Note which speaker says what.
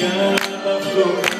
Speaker 1: Yeah, of God.